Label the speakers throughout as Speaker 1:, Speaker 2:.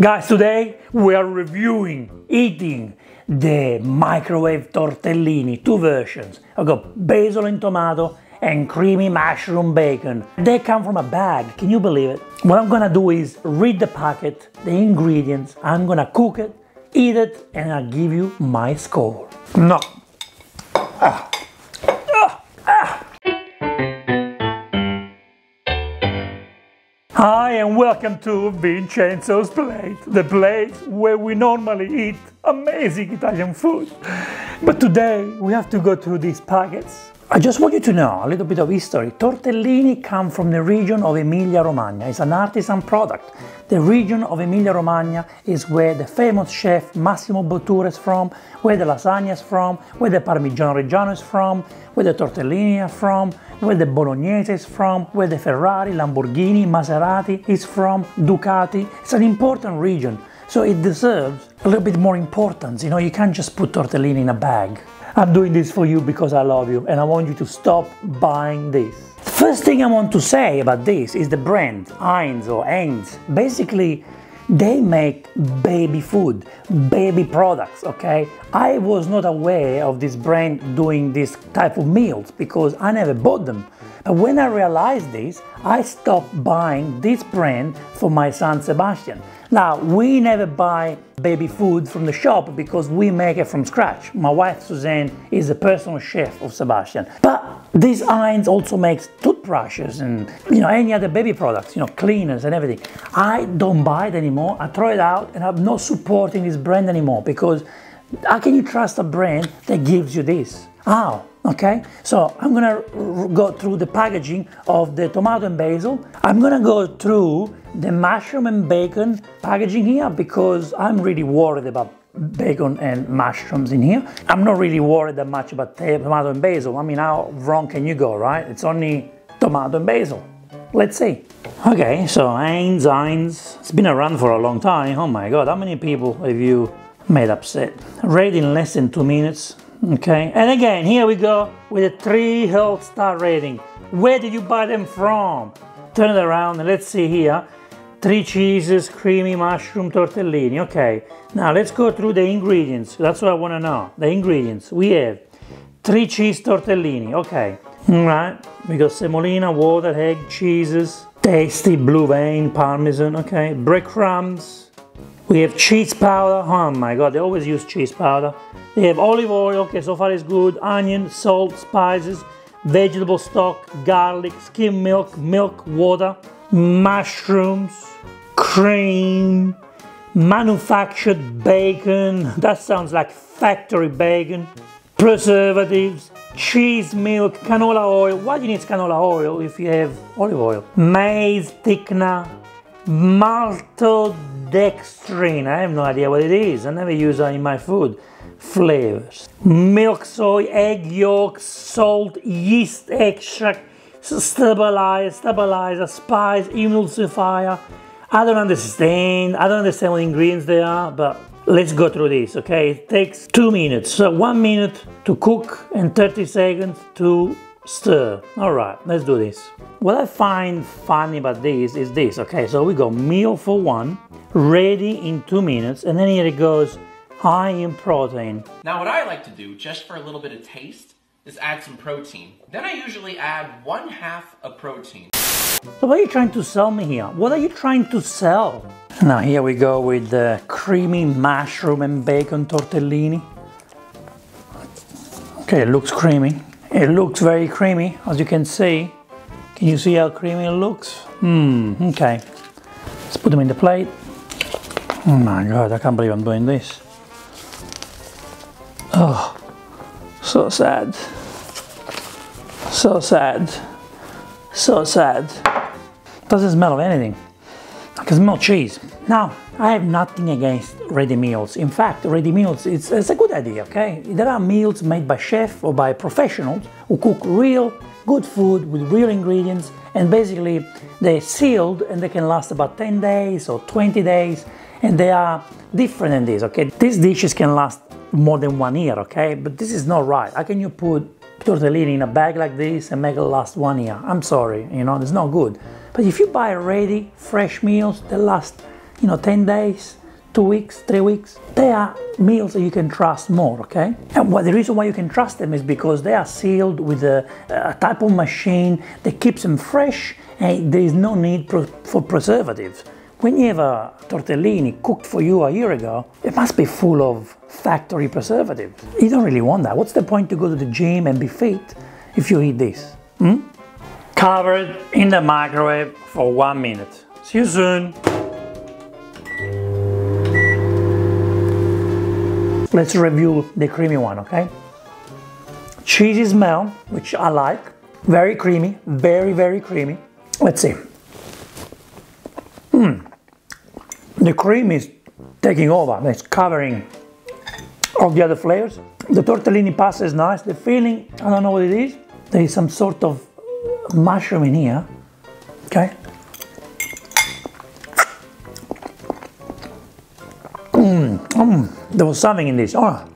Speaker 1: Guys, today we are reviewing, eating the microwave tortellini, two versions. I've got basil and tomato and creamy mushroom bacon. They come from a bag, can you believe it? What I'm gonna do is read the packet, the ingredients, I'm gonna cook it, eat it, and I'll give you my score. No. Ah. And welcome to Vincenzo's Plate, the place where we normally eat amazing Italian food. But today we have to go through these packets I just want you to know a little bit of history. Tortellini come from the region of Emilia-Romagna. It's an artisan product. The region of Emilia-Romagna is where the famous chef Massimo Bottura is from, where the lasagna is from, where the Parmigiano Reggiano is from, where the tortellini are from, where the Bolognese is from, where the Ferrari, Lamborghini, Maserati is from, Ducati. It's an important region, so it deserves a little bit more importance. You know, you can't just put tortellini in a bag. I'm doing this for you because I love you and I want you to stop buying this. First thing I want to say about this is the brand, Heinz or Heinz. Basically, they make baby food, baby products, okay? I was not aware of this brand doing this type of meals because I never bought them. But when I realized this, I stopped buying this brand for my son Sebastian. Now, we never buy baby food from the shop because we make it from scratch. My wife Suzanne is a personal chef of Sebastian. But this Heinz also makes toothbrushes and you know any other baby products, you know, cleaners and everything. I don't buy it anymore. I throw it out and I'm not supporting this brand anymore because how can you trust a brand that gives you this? How? Okay, so I'm gonna go through the packaging of the tomato and basil. I'm gonna go through the mushroom and bacon packaging here because I'm really worried about bacon and mushrooms in here. I'm not really worried that much about tomato and basil. I mean, how wrong can you go, right? It's only tomato and basil. Let's see. Okay, so Heinz, Heinz. It's been around for a long time. Oh my God, how many people have you made upset? Ready in less than two minutes. Okay, and again, here we go with a three health star rating. Where did you buy them from? Turn it around and let's see here. Three cheeses, creamy mushroom tortellini. Okay, now let's go through the ingredients. That's what I want to know. The ingredients. We have three cheese tortellini. Okay, all right. We got semolina, water, egg, cheeses, tasty blue vein, parmesan. Okay, breadcrumbs, we have cheese powder. Oh my god, they always use cheese powder. They have olive oil. Okay, so far it's good. Onion, salt, spices, vegetable stock, garlic, skim milk, milk, water, mushrooms, cream, manufactured bacon. That sounds like factory bacon. Preservatives, cheese milk, canola oil. Why do you need canola oil if you have olive oil? Maize thickener, maltodextrin. I have no idea what it is. I never use it in my food. Flavors. Milk, soy, egg yolk, salt, yeast extract, stabilizer, stabilizer, spice, emulsifier. I don't understand. I don't understand what ingredients they are, but let's go through this, okay? It takes two minutes. So one minute to cook and 30 seconds to stir. All right, let's do this. What I find funny about this is this, okay? So we go meal for one, ready in two minutes, and then here it goes, high in protein.
Speaker 2: Now what I like to do, just for a little bit of taste, is add some protein. Then I usually add one half of protein.
Speaker 1: So what are you trying to sell me here? What are you trying to sell? Now here we go with the creamy mushroom and bacon tortellini. Okay, it looks creamy. It looks very creamy, as you can see. Can you see how creamy it looks? Hmm, okay. Let's put them in the plate. Oh my god, I can't believe I'm doing this. Oh, so sad. So sad. So sad. Doesn't smell of anything. I can smell cheese. Now, I have nothing against ready meals. In fact, ready meals, it's, it's a good idea, okay? There are meals made by chefs or by professionals who cook real good food with real ingredients and basically they're sealed and they can last about 10 days or 20 days and they are different than this, okay? These dishes can last more than one year, okay? But this is not right. How can you put tortellini in a bag like this and make it last one year? I'm sorry, you know, it's not good. But if you buy ready, fresh meals, they last you know, 10 days, two weeks, three weeks. They are meals that you can trust more, okay? And what the reason why you can trust them is because they are sealed with a, a type of machine that keeps them fresh and there is no need pro- for preservatives. When you have a tortellini cooked for you a year ago, it must be full of factory preservatives. You don't really want that. What's the point to go to the gym and be fit if you eat this? Hmm? Covered in the microwave for one minute. See you soon. Let's review the creamy one, okay? Cheesy smell, which I like. Very creamy, very, very creamy. Let's see. Mm. The cream is taking over, it's covering all the other flavors. The tortellini pasta is nice. The filling, I don't know what it is. There is some sort of mushroom in here. Okay. Mm, mm, there was something in this. Oh.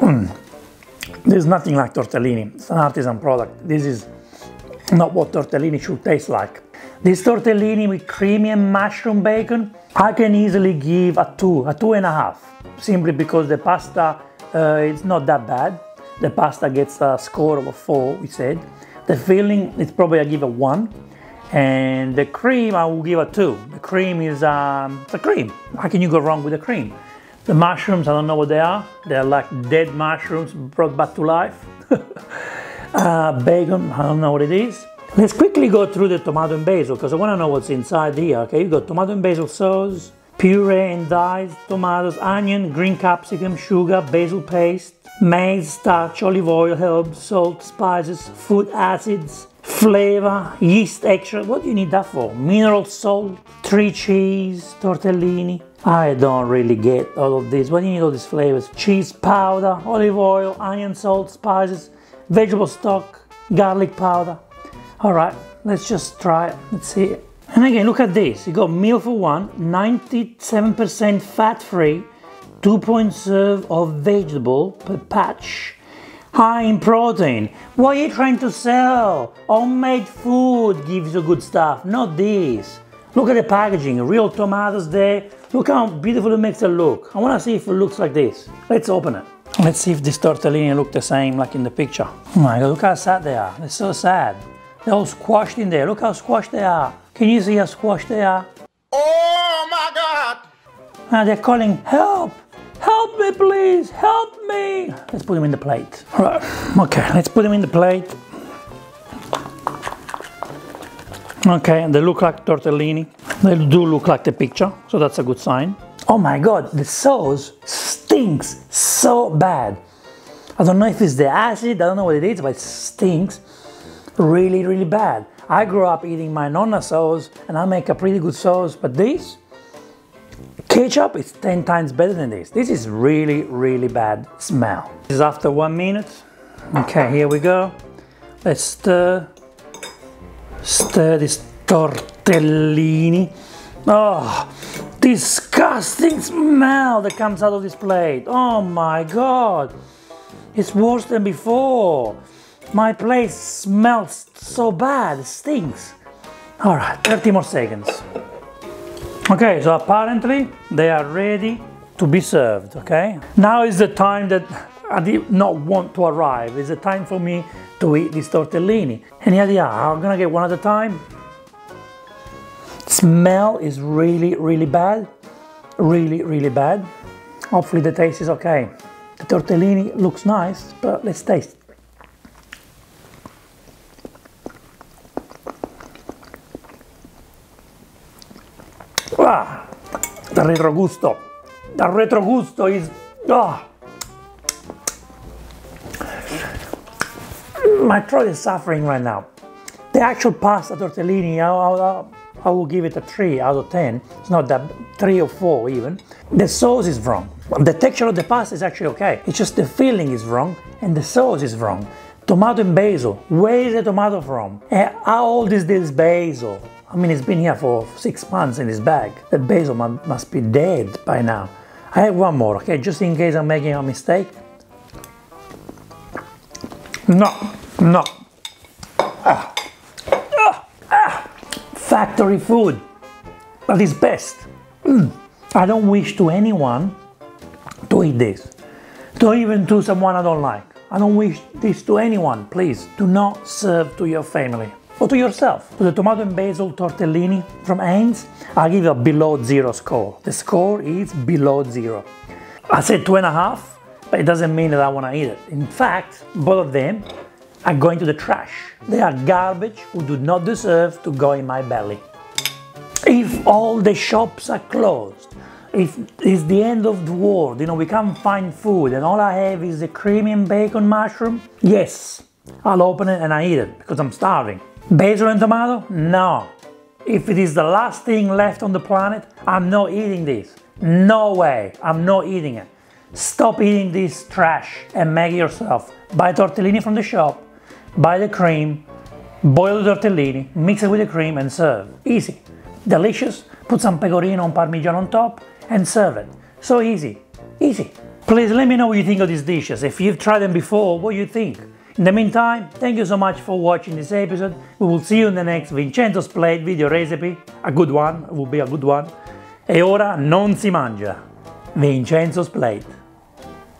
Speaker 1: Mm. There's nothing like tortellini. It's an artisan product. This is not what tortellini should taste like. This tortellini with creamy and mushroom bacon, I can easily give a two, a two and a half, simply because the pasta uh, is not that bad. The pasta gets a score of a four, we said. The filling, it's probably I give a one. And the cream, I will give a two. The cream is um, a cream. How can you go wrong with the cream? The mushrooms, I don't know what they are. They're like dead mushrooms brought back to life. uh, bacon, I don't know what it is. Let's quickly go through the tomato and basil because I want to know what's inside here. Okay, you got tomato and basil sauce, puree and diced tomatoes, onion, green capsicum, sugar, basil paste, maize, starch, olive oil, herbs, salt, spices, food acids, flavor, yeast extract. What do you need that for? Mineral salt, tree cheese, tortellini. I don't really get all of this. What do you need all these flavors? Cheese powder, olive oil, onion, salt, spices, vegetable stock, garlic powder. All right, let's just try it. Let's see it. And again, look at this. You got meal for one, 97% fat-free, 2 point serve of vegetable per patch, high in protein. What are you trying to sell? Homemade food gives you good stuff, not this. Look at the packaging, real tomatoes there. Look how beautiful it makes it look. I wanna see if it looks like this. Let's open it. Let's see if this tortellini look the same like in the picture. Oh my God, look how sad they are. They're so sad. They're all squashed in there. Look how squashed they are. Can you see how squashed they are?
Speaker 3: Oh my God!
Speaker 1: And they're calling, help! Help me, please! Help me! Let's put them in the plate. All right, okay, let's put them in the plate. Okay, they look like tortellini. They do look like the picture, so that's a good sign. Oh my god, the sauce stinks so bad. I don't know if it's the acid, I don't know what it is, but it stinks really, really bad. I grew up eating my nonna sauce and I make a pretty good sauce, but this ketchup is 10 times better than this. This is really, really bad smell. This is after one minute. Okay, here we go. Let's stir, stir this tortellini. Oh, disgusting smell that comes out of this plate. Oh my God. It's worse than before. My place smells so bad, it stinks. All right, 30 more seconds. Okay, so apparently they are ready to be served, okay? Now is the time that I did not want to arrive. It's the time for me to eat this tortellini. Any idea how I'm gonna get one at a time? Smell is really, really bad. Really, really bad. Hopefully the taste is okay. The tortellini looks nice, but let's taste. Ah, the retrogusto. The retrogusto is ah. My throat is suffering right now. The actual pasta tortellini, I, I, I will give it a 3 out of 10. It's not that 3 or 4 even. The sauce is wrong. The texture of the pasta is actually okay. It's just the filling is wrong and the sauce is wrong. Tomato and basil. Where is the tomato from? And how old is this basil? I mean, it's been here for six months in this bag. That basil must be dead by now. I have one more, okay, just in case I'm making a mistake. No, no. Ah. Ah. Ah. Factory food. at its best. Mm. I don't wish to anyone to eat this, to even to someone I don't like. I don't wish this to anyone. Please do not serve to your family or to yourself. To the tomato and basil tortellini from Heinz, I give a below zero score. The score is below zero. I said two and a half, but it doesn't mean that I want to eat it. In fact, both of them are going to the trash. They are garbage who do not deserve to go in my belly. If all the shops are closed, if it's the end of the world, you know, we can't find food and all I have is the creamy and bacon mushroom, yes, I'll open it and I eat it because I'm starving. Basil and tomato? No. If it is the last thing left on the planet, I'm not eating this. No way, I'm not eating it. Stop eating this trash and make it yourself. Buy tortellini from the shop, buy the cream, boil the tortellini, mix it with the cream and serve. Easy. Delicious. Put some pecorino and parmigiano on top and serve it. So easy. Easy. Please let me know what you think of these dishes. If you've tried them before, what do you think? In the meantime, thank you so much for watching this episode. We will see you in the next Vincenzo's Plate video recipe. A good one, will be a good one. E ora non si mangia. Vincenzo's Plate.